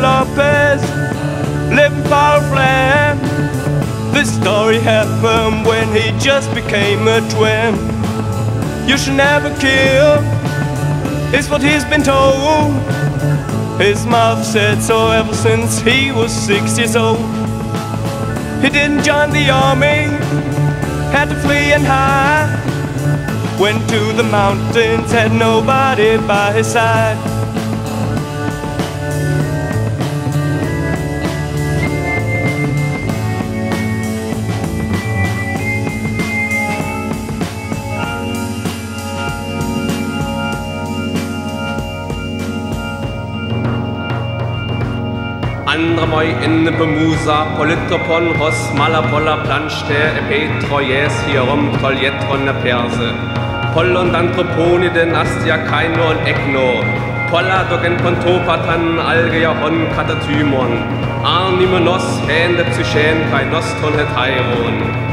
Lopez, far flame. This story happened when he just became a twin. You should never kill, is what he's been told. His mouth said so ever since he was six years old. He didn't join the army, had to flee and hide. Went to the mountains, had nobody by his side. Andremoi, Ende Bemusa, Politopon, Ros, Malapolla, Planster, Petrojes, Hierom, Toljetron, der Perse. Pollon, Anthroponiden, Astia, Kaino und Ekno. Polla, Dogen, Pontopatan, Algeahon, Katatymon. Arnimenos, Hände, Psychen, Kainostron, Hetairon.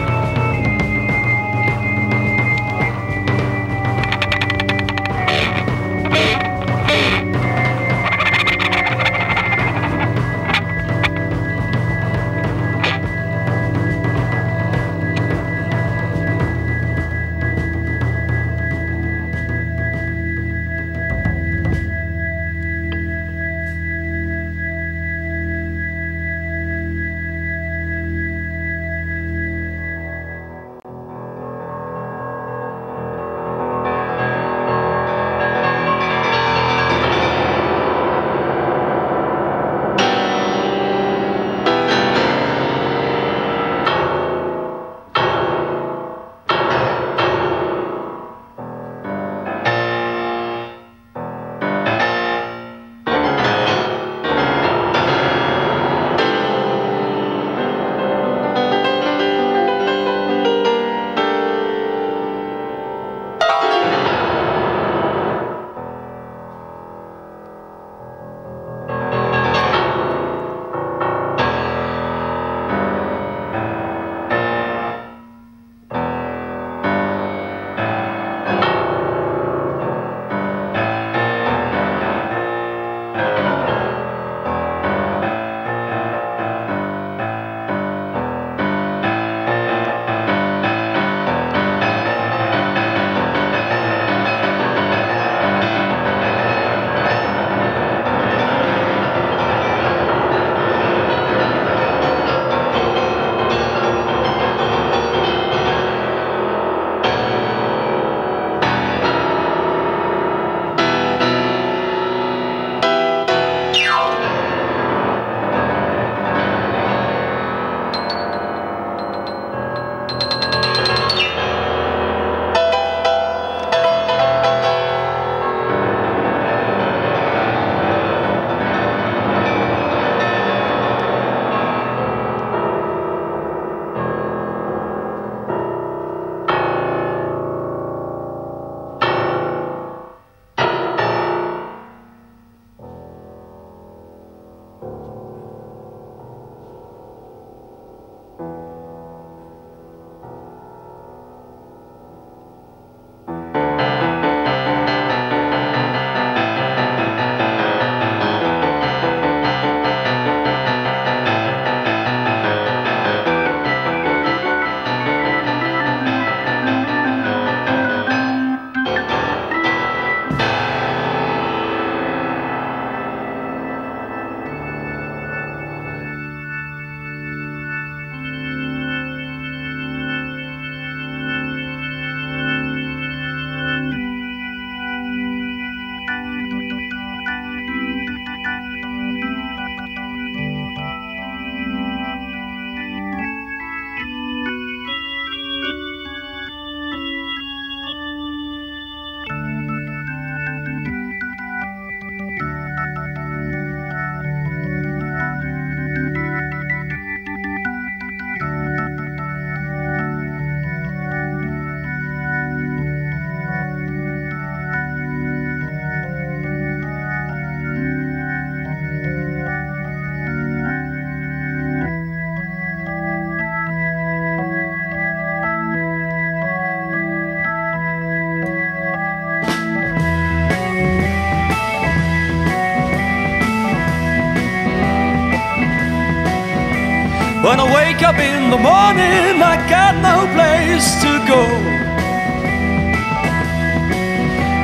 Wake up in the morning, I got no place to go.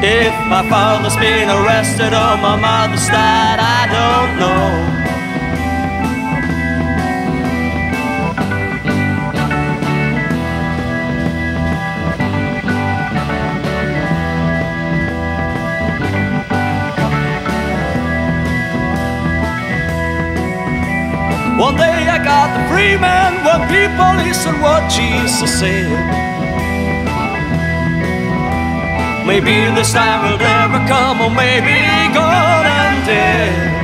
If my father's been arrested or my mother's died, I don't know. One day I got the free man when people listen what Jesus said. Maybe this time will never come, or maybe gone and dead.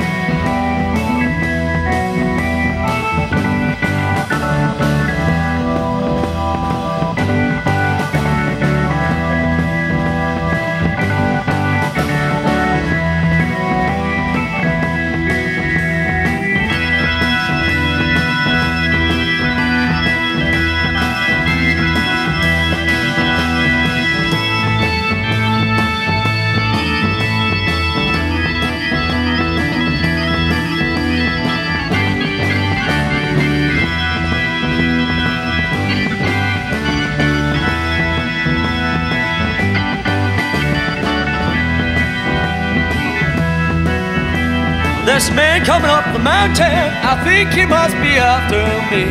This man coming up the mountain, I think he must be after me.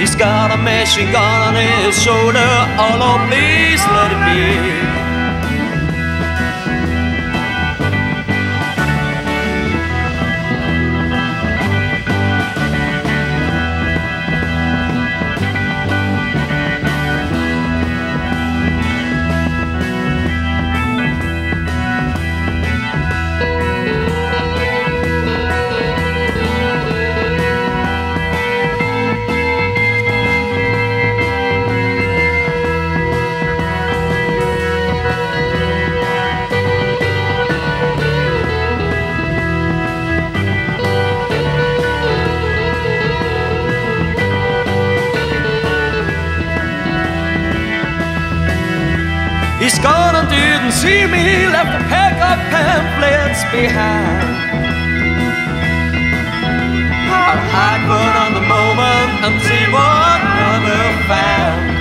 He's got a machine gun on his shoulder, oh Lord, please let it be. He's gone and didn't see me, left a pack of pamphlets behind. I'll hide but on the moment and see what mother found.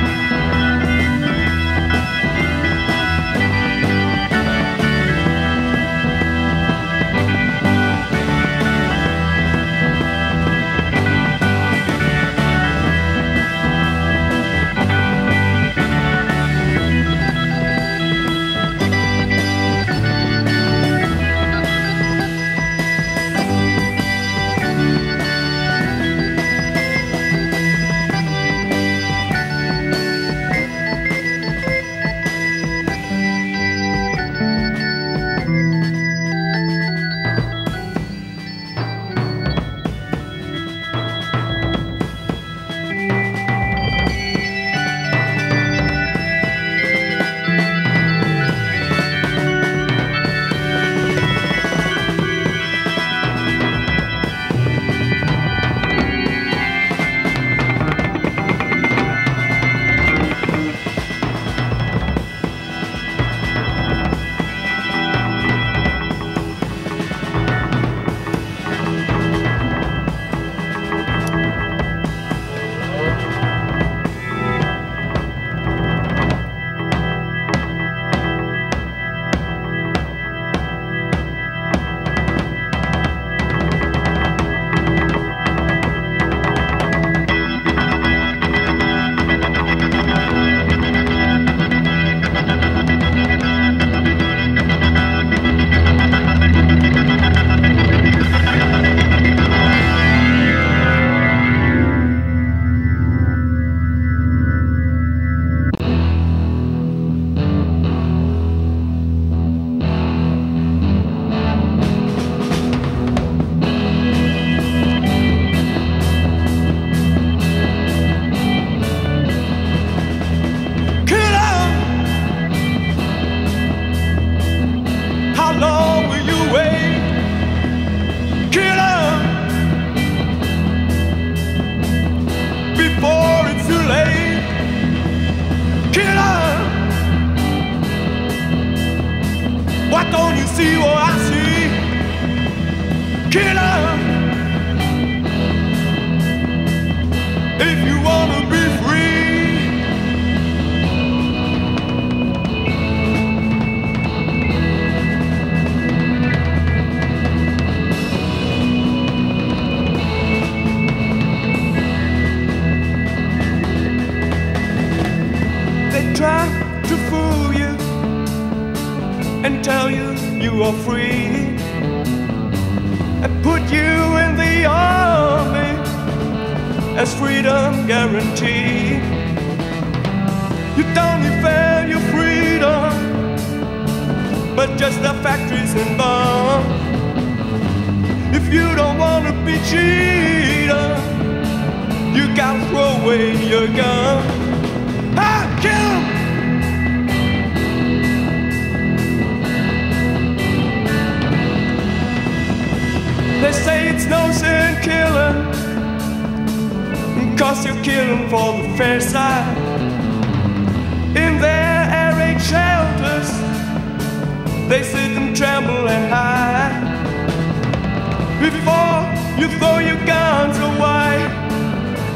Before you throw your guns away,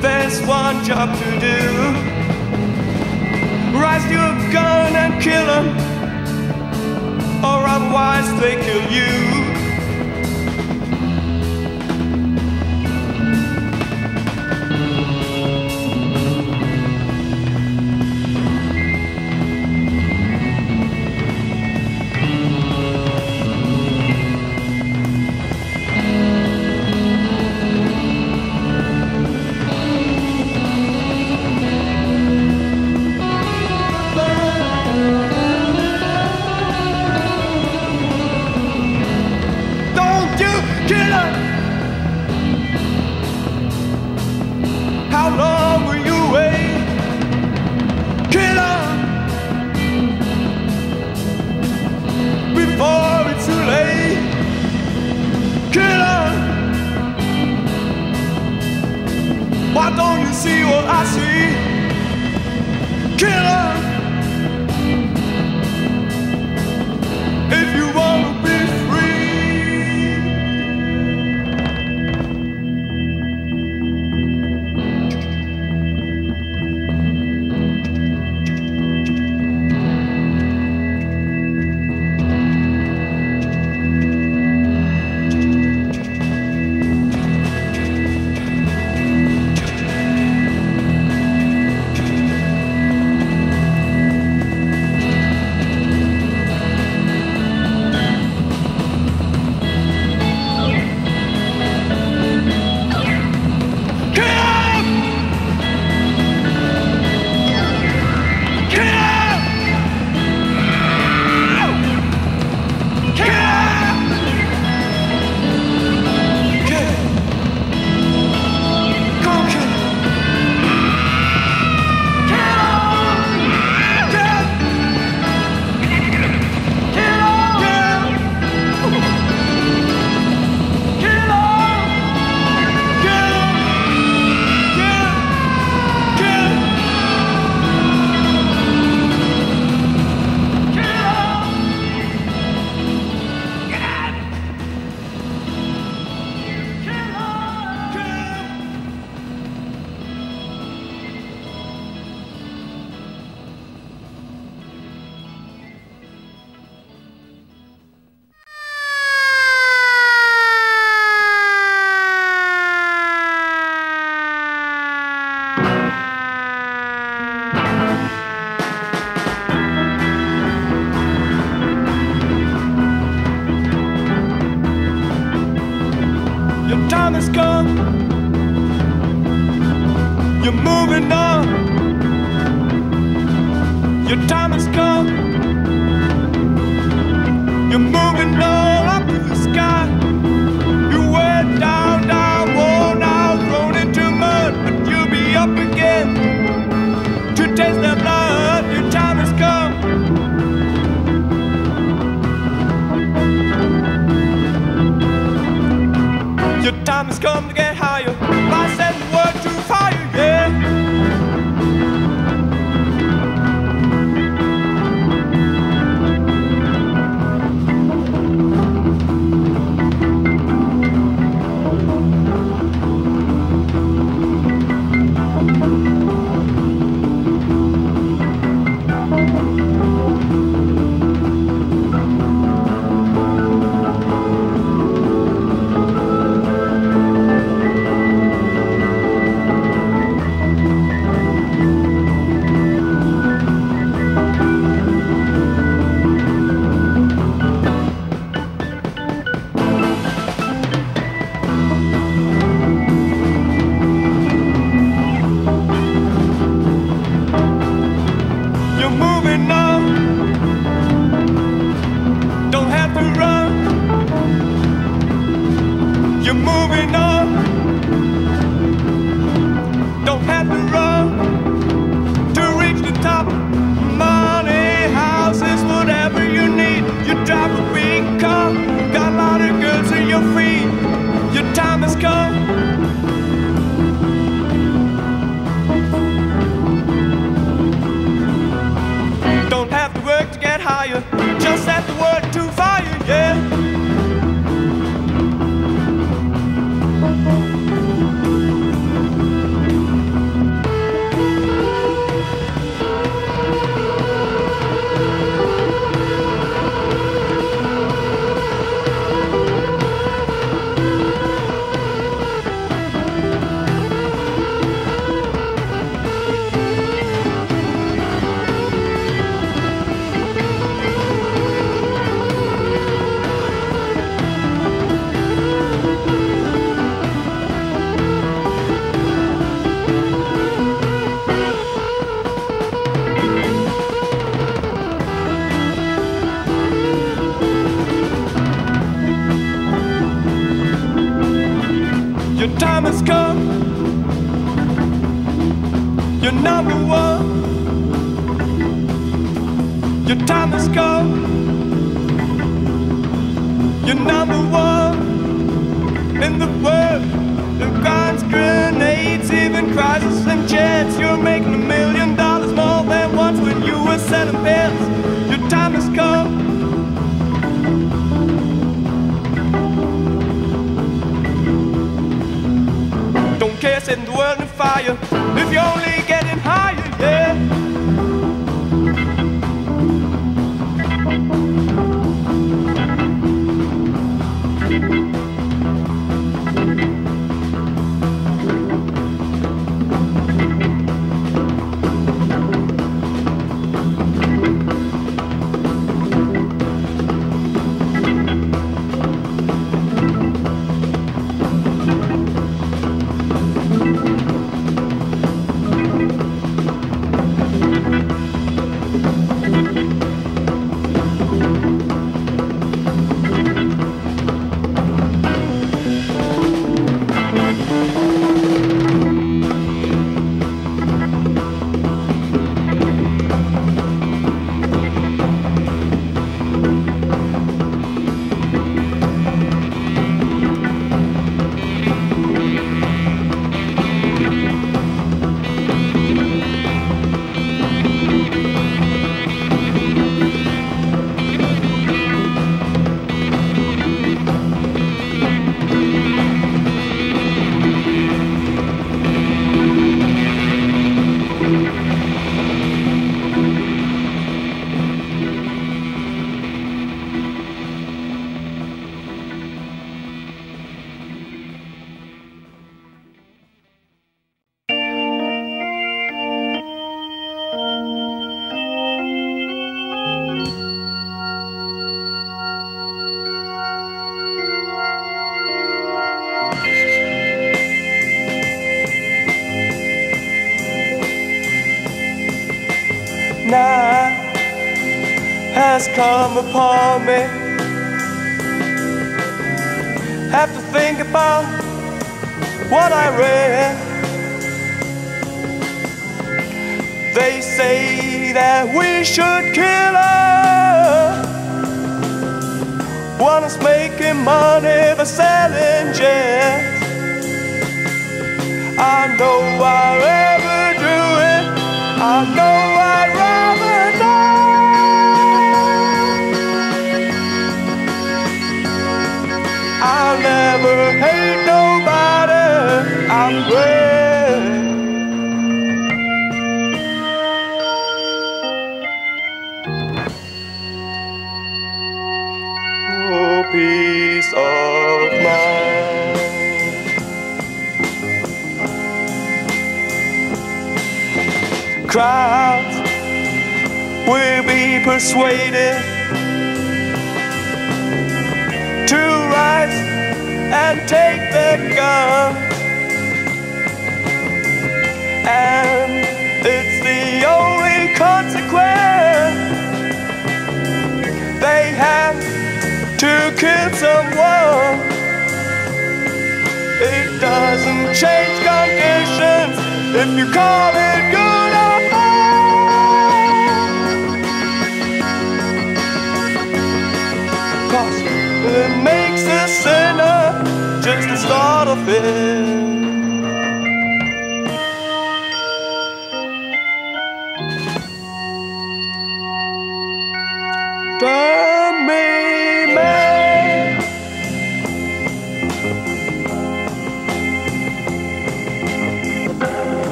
there's one job to do. Rise your gun and kill them, or otherwise they kill you. Your time has come. You're number one. Your time has come. You're number one in the world. The guns, grenades, even crisis and chance. You're making a million dollars more than once when you were selling pills. Care the world on fire. If you're only upon me. Have to think about what I read. They say that we should kill her. One is making money by selling jets. I know I'll ever do it. I know I'd I'll never hate nobody. I'm brave. Oh, peace of mind. Crowds will be persuaded to rise and take their gun. And it's the only consequence. They have to kill someone. It doesn't change conditions if you call start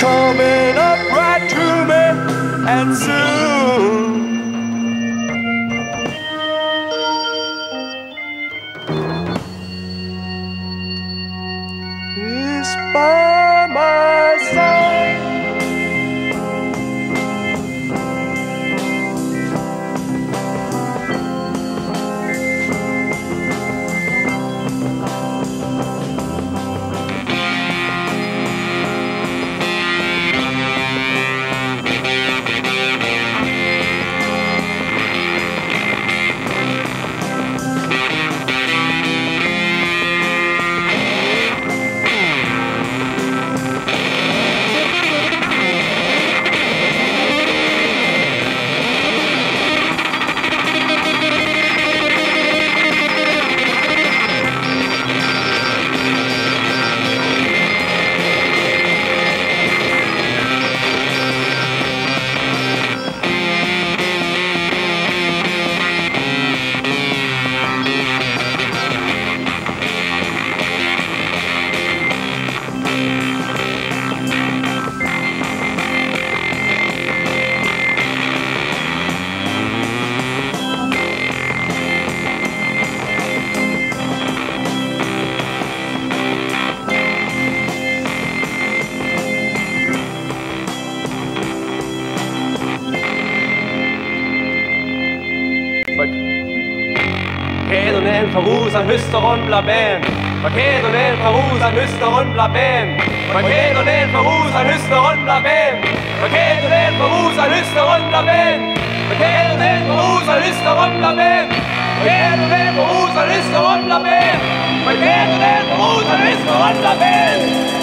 coming up right to me, and soon. müster õmbla been. ma keedun eelkaruusan müster õmbla been. ma keedun eelkaruusan müster õmbla been. ma keedun eelkaruusan müster õmbla been. ma keedun eelkaruusan müster õmbla been. ma keedun eelkaruusan müster õmbla been. ma keedun eelkaruusan müster õmbla been.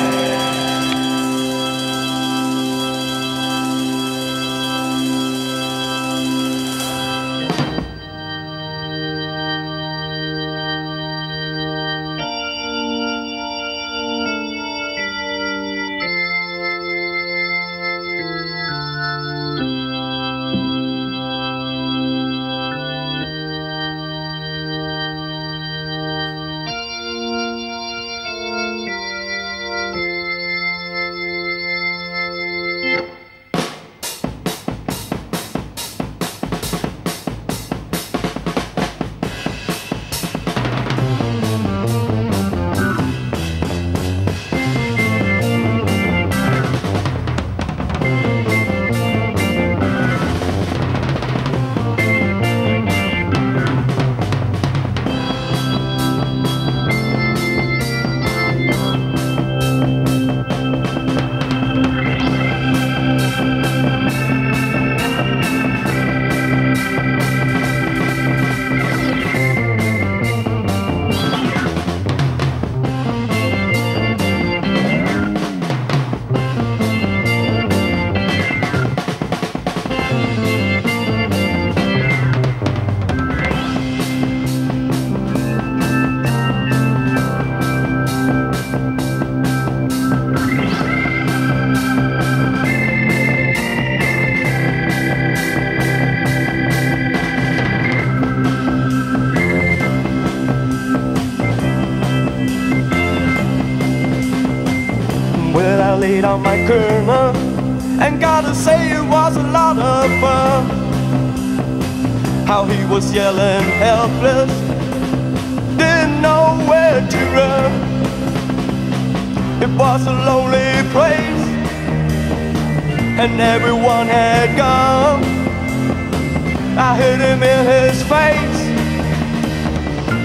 gotta say it was a lot of fun. How he was yelling helpless, didn't know where to run. It was a lonely place, and everyone had gone. I hit him in his face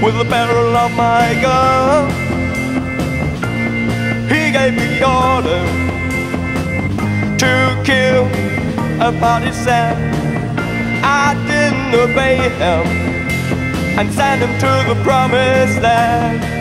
with the barrel of my gun. He gave me orders kill a partisan. I didn't obey him and send him to the promised land.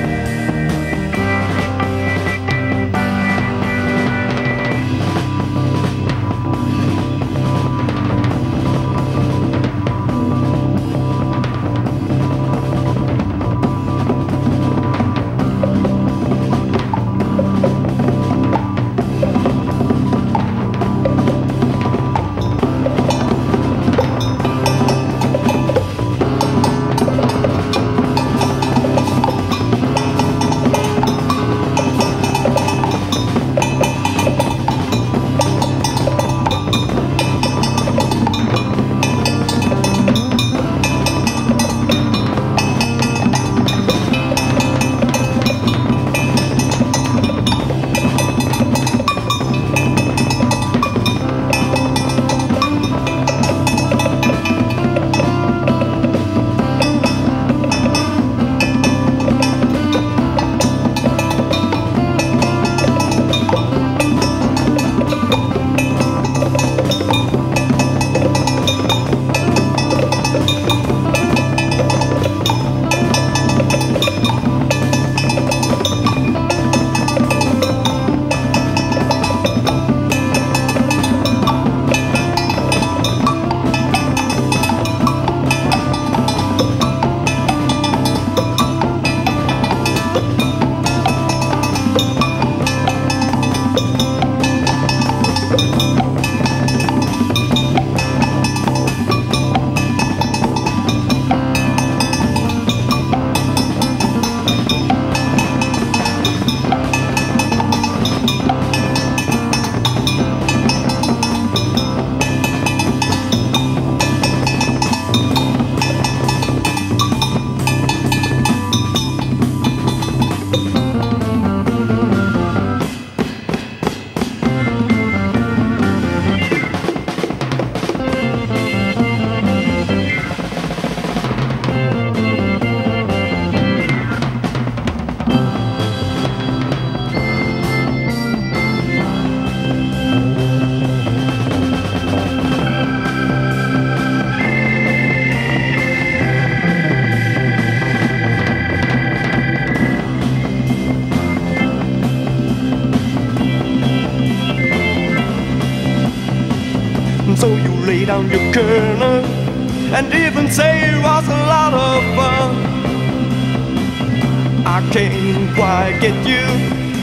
Get you,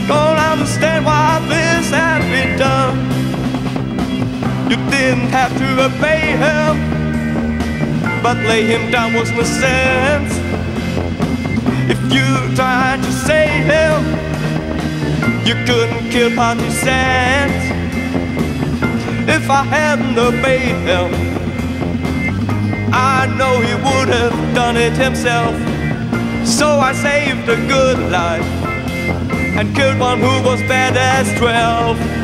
don't understand why this had been done. You didn't have to obey him, but lay him down was no sense. If you tried to save him, you couldn't kill partisans if I hadn't obeyed him. I know he would have done it himself. So I saved a good life and killed one who was bad as twelve.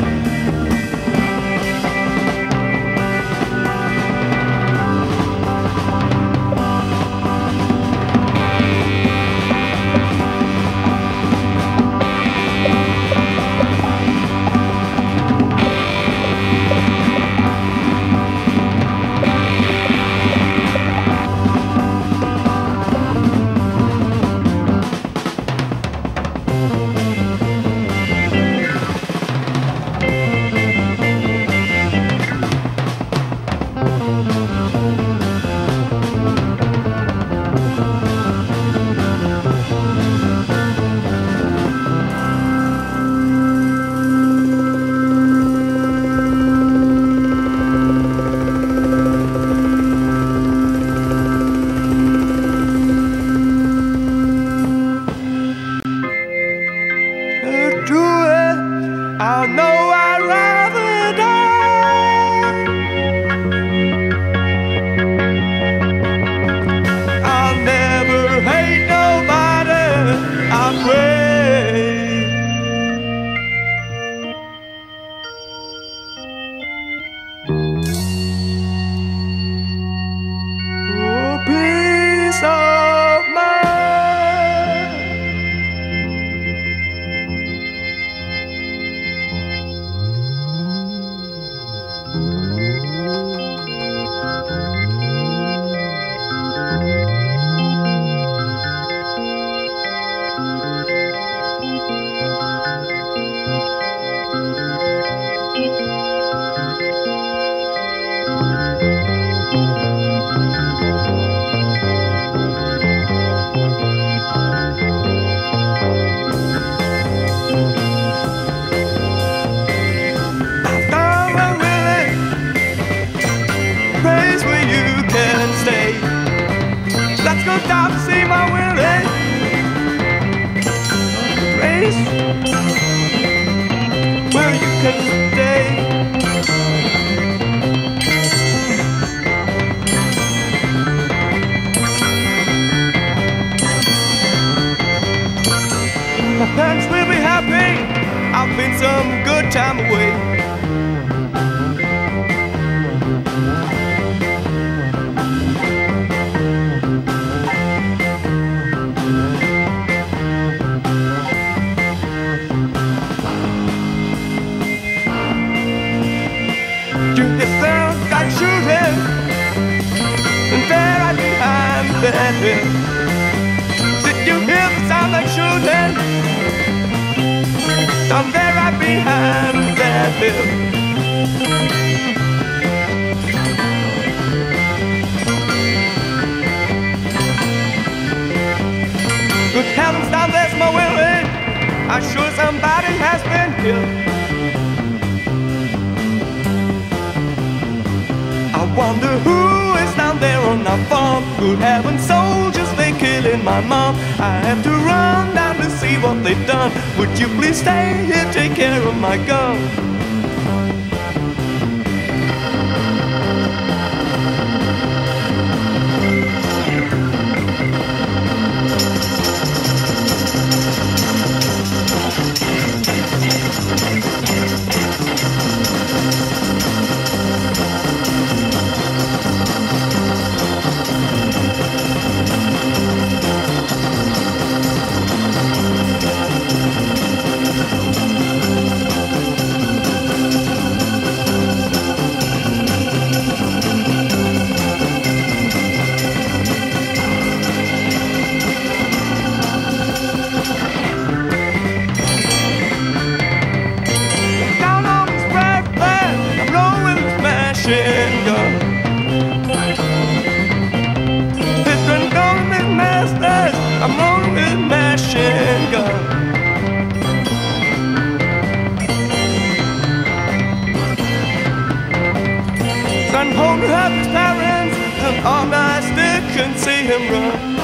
having soldiers, they killing my mom. I have to run down to see what they've done. Would you please stay here, take care of my gun? him run.